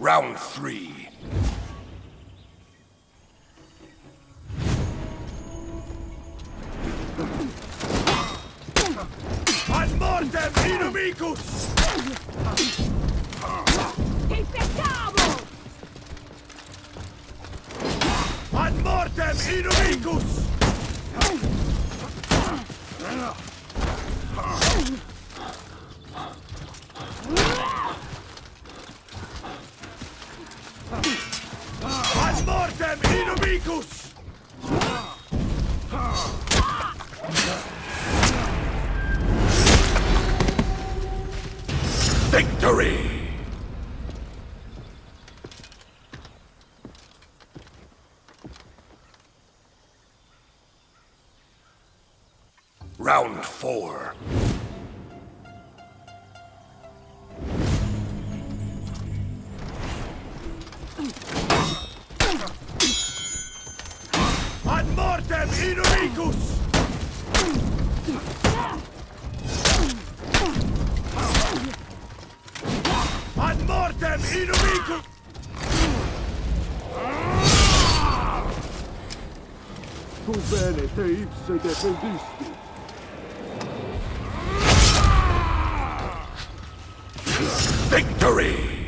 Round three. Ad mortem inumicus! Infectavo! Ad mortem inumicus! Ad mortem Victory! Round four. Mortem inumicus! Ad mortem inumicus! Tu bene te ipse defendisti. Victory!